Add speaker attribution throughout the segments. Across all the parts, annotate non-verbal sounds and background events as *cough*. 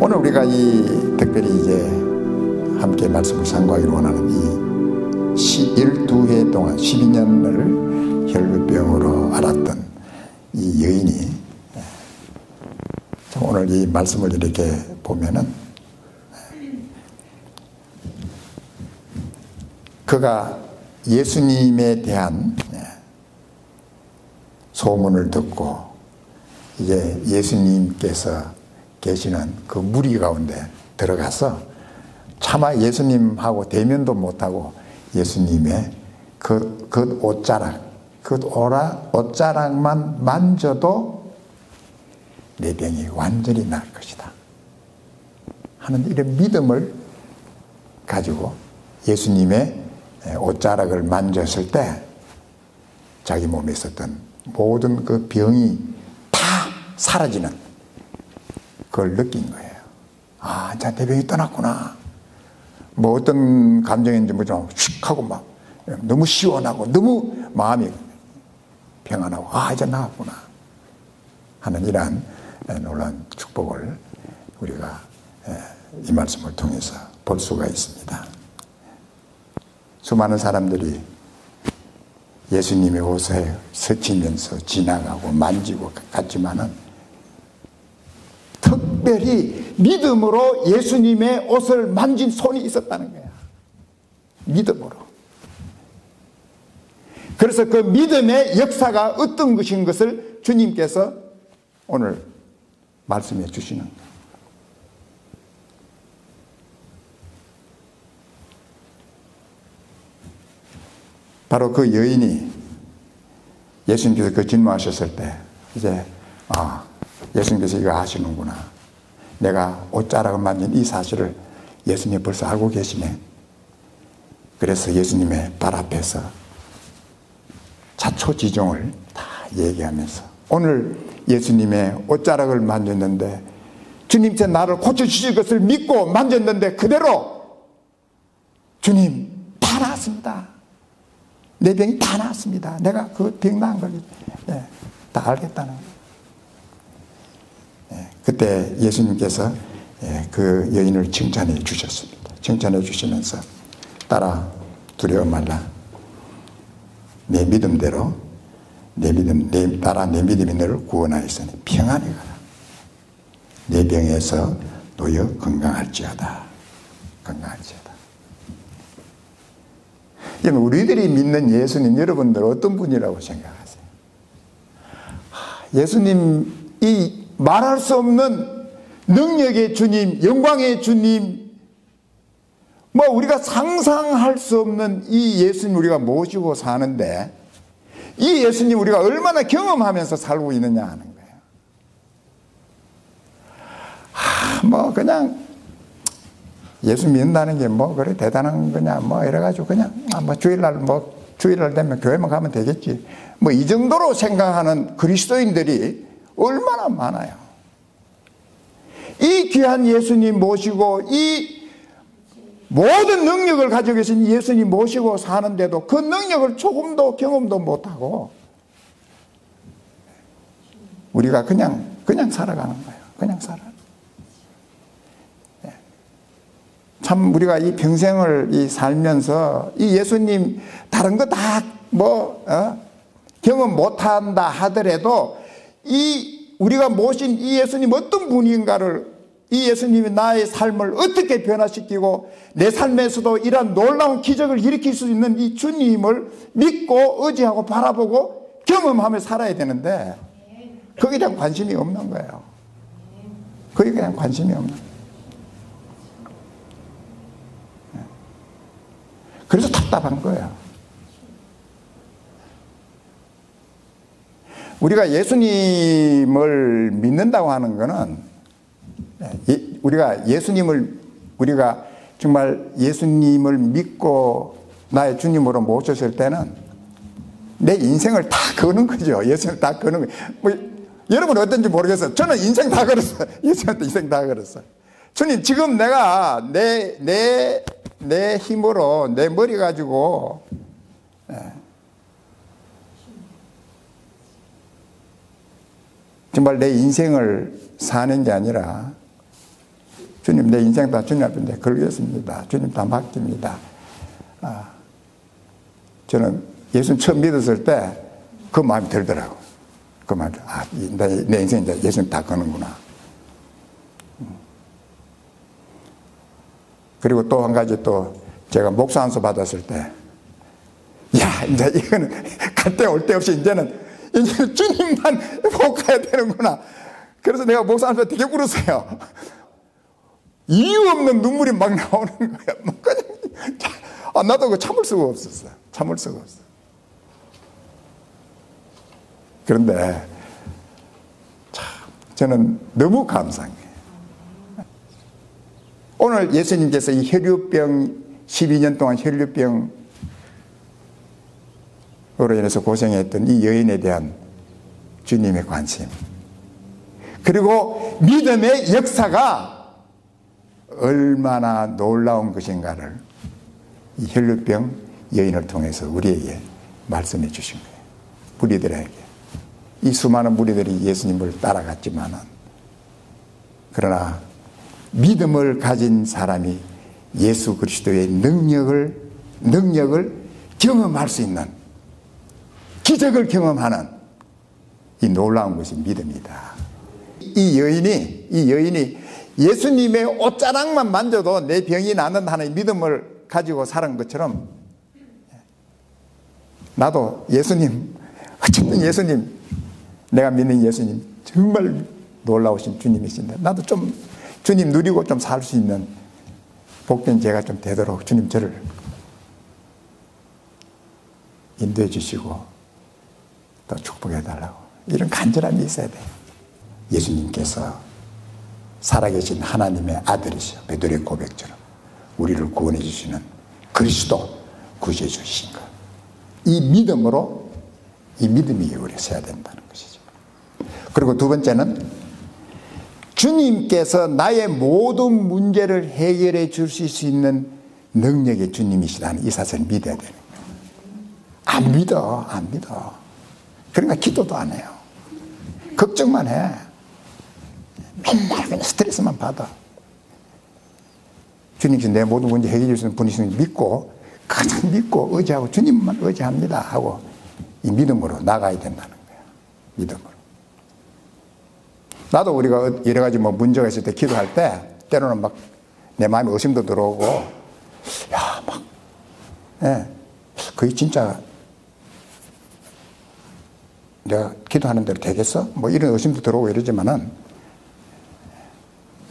Speaker 1: 오늘 우리가 이 특별히 이제 함께 말씀을 상고하기로 원하는 이 12해 동안 12년을 혈루병으로 앓았던 이 여인이 오늘 이 말씀을 이렇게 보면은 그가 예수님에 대한 소문을 듣고 이제 예수님께서 계시는 그 무리 가운데 들어가서 차마 예수님하고 대면도 못하고 예수님의 그, 그 옷자락, 그 오라, 옷자락만 만져도 내 병이 완전히 나을 것이다. 하는 이런 믿음을 가지고 예수님의 옷자락을 만졌을 때 자기 몸에 있었던 모든 그 병이 다 사라지는 그걸 느낀 거예요. 아, 자, 대병이 떠났구나. 뭐 어떤 감정인지 뭐좀휙 하고 막 너무 시원하고 너무 마음이 평안하고 아, 이제 나았구나. 하는 이러한 놀라운 축복을 우리가 이 말씀을 통해서 볼 수가 있습니다. 수많은 사람들이 예수님의 옷에 스치면서 지나가고 만지고 갔지만은 특별히 믿음으로 예수님의 옷을 만진 손이 있었다는 거야. 믿음으로. 그래서 그 믿음의 역사가 어떤 것인 것을 주님께서 오늘 말씀해 주시는 거예요. 바로 그 여인이 예수님께서 그 진노하셨을 때 이제 아 예수님께서 이거 아시는구나. 내가 옷자락을 만진 이 사실을 예수님 벌써 알고 계시네. 그래서 예수님의 발 앞에서 자초지종을 다 얘기하면서 오늘 예수님의 옷자락을 만졌는데 주님께서 나를 고쳐주실 것을 믿고 만졌는데 그대로 주님 다 나았습니다. 내 병이 다 나았습니다. 내가 그 병 나은 걸 네, 다 알겠다는 거예요. 그때 예수님께서 예, 그 여인을 칭찬해 주셨습니다. 칭찬해 주시면서 따라 두려워 말라. 내 믿음대로 내 믿음 내 따라 내 믿음이 너를 구원하였으니 평안히 가라. 내 병에서 놓여 건강할지어다. 건강할지어다. 우리들이 믿는 예수님 여러분들 어떤 분이라고 생각하세요? 예수님 이 말할 수 없는 능력의 주님, 영광의 주님, 뭐 우리가 상상할 수 없는 이 예수님 우리가 모시고 사는데 이 예수님 우리가 얼마나 경험하면서 살고 있느냐 하는 거예요. 하, 뭐 그냥 예수 믿는다는 게 뭐 그래 대단한 거냐 뭐 이래가지고 그냥 아, 뭐 주일날 뭐 주일날 되면 교회만 가면 되겠지 뭐 이 정도로 생각하는 그리스도인들이 얼마나 많아요. 이 귀한 예수님 모시고 이 모든 능력을 가지고 계신 예수님 모시고 사는데도 그 능력을 조금도 경험도 못하고 우리가 그냥 그냥 살아가는 거예요. 그냥 살아. 예. 참 우리가 이 평생을 이 살면서 이 예수님 다른 거 다뭐 어? 경험 못한다 하더라도 이 우리가 모신 이 예수님 어떤 분인가를 이 예수님이 나의 삶을 어떻게 변화시키고 내 삶에서도 이러한 놀라운 기적을 일으킬 수 있는 이 주님을 믿고 의지하고 바라보고 경험하며 살아야 되는데 거기에 대한 관심이 없는 거예요. 거기에 대한 관심이 없는 거예요. 그래서 답답한 거예요. 우리가 예수님을 믿는다고 하는 것은 우리가 예수님을 우리가 정말 예수님을 믿고 나의 주님으로 모셨을 때는 내 인생을 다 거는 거죠. 예수님 다 거는 거예요. 뭐, 여러분 어떤지 모르겠어요. 저는 인생 다 걸었어요. *laughs* 예수님한테 인생 다 걸었어요. 주님, 지금 내가 내, 내, 내 힘으로 내 머리 가지고 정말 내 인생을 사는 게 아니라 주님 내 인생 다 주님 앞에 걸겠습니다. 주님 다 맡깁니다. 아, 저는 예수 처음 믿었을 때 그 마음이 들더라고. 그 마음이 아, 내, 내 인생 이제 예수님 다 거는구나. 음. 그리고 또 한 가지 또 제가 목사 안수 받았을 때, 야, 이제 이거는 *laughs* 갈 때 올 때 없이 이제는 이제 주님만 *laughs* 복 가야 되는구나. 그래서 내가 목사 안수 되게 울었어요. 이유 없는 눈물이 막 나오는 거야. 막 *laughs* 그냥, 아, 나도 그 참을 수가 없었어. 참을 수가 없어. 그런데, 참, 저는 너무 감사해요. 오늘 예수님께서 이 혈류병, 12년 동안 혈류병 으로 인해서 고생했던 이 여인에 대한 주님의 관심. 그리고 믿음의 역사가 얼마나 놀라운 것인가를 이 혈류병 여인을 통해서 우리에게 말씀해 주신 거예요. 무리들에게. 이 수많은 무리들이 예수님을 따라갔지만은 그러나 믿음을 가진 사람이 예수 그리스도의 능력을 능력을 경험할 수 있는 기적을 경험하는 이 놀라운 것이 믿음이다. 이 여인이 이 여인이 예수님의 옷자락만 만져도 내 병이 나는 하나의 믿음을 가지고 살은 것처럼 나도 예수님 어쨌든 예수님 내가 믿는 예수님 정말 놀라우신 주님이신데 나도 좀 주님 누리고 좀 살 수 있는 복된 제가 좀 되도록 주님 저를 인도해 주시고 또 축복해 달라고 이런 간절함이 있어야 돼요. 예수님께서 살아계신 하나님의 아들이시여 베드로의 고백처럼 우리를 구원해 주시는 그리스도 구주해 주신 것. 이 믿음으로 이 믿음이 우리 서야 된다는 것이죠. 그리고 두 번째는 주님께서 나의 모든 문제를 해결해 주실 수 있는 능력의 주님이시다는 이 사실을 믿어야 거예요. 안 믿어, 안 믿어. 그러니까 기도도 안 해요. 걱정만 해. 맨날 그냥 스트레스만 받아. 주님께서 내 모든 문제 해결해 주시는 분이시는 믿고, 가장 믿고 의지하고 주님만 의지합니다 하고 이 믿음으로 나가야 된다는 거야. 믿음으로. 나도 우리가 여러 가지 뭐 문제가 있을 때 기도할 때 때로는 막 내 마음에 의심도 들어오고 야, 막, 예, 그게 진짜 내가 기도하는 대로 되겠어? 뭐 이런 의심도 들어오고 이러지만은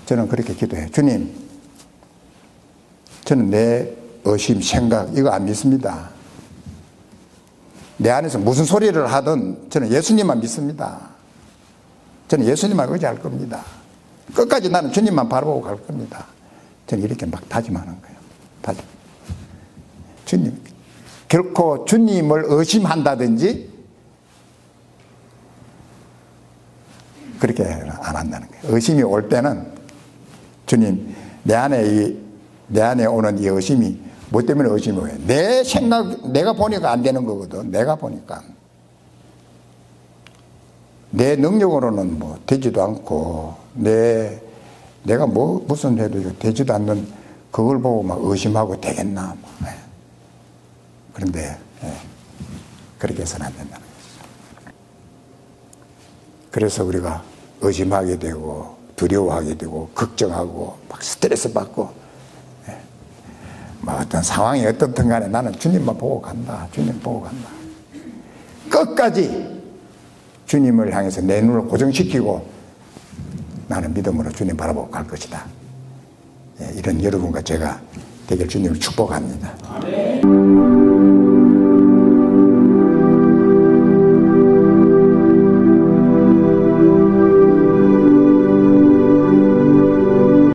Speaker 1: 저는 그렇게 기도해요. 주님, 저는 내 의심, 생각, 이거 안 믿습니다. 내 안에서 무슨 소리를 하든 저는 예수님만 믿습니다. 저는 예수님만 의지할 겁니다. 끝까지 나는 주님만 바라보고 갈 겁니다. 저는 이렇게 막 다짐하는 거예요. 다짐. 주님. 결코 주님을 의심한다든지 그렇게 안 한다는 거예요. 의심이 올 때는 주님, 내 안에 이, 내 안에 오는 이 의심이 뭐 때문에 의심이 오요? 내 생각, 내가 보니까 안 되는 거거든. 내가 보니까. 내 능력으로는 뭐 되지도 않고, 내, 내가 뭐, 무슨 해도 되지도 않는 그걸 보고 막 의심하고 되겠나. 뭐. 예. 그런데, 예. 그렇게 해서는 안 된다는 거죠. 그래서 우리가 의심하게 되고, 두려워하게 되고 걱정하고 막 스트레스 받고 예. 뭐 어떤 상황이 어떻든 간에 나는 주님만 보고 간다 주님 보고 간다 끝까지 주님을 향해서 내 눈을 고정시키고 나는 믿음으로 주님 바라보고 갈 것이다 예, 이런 여러분과 제가 되길 주님을 축복합니다.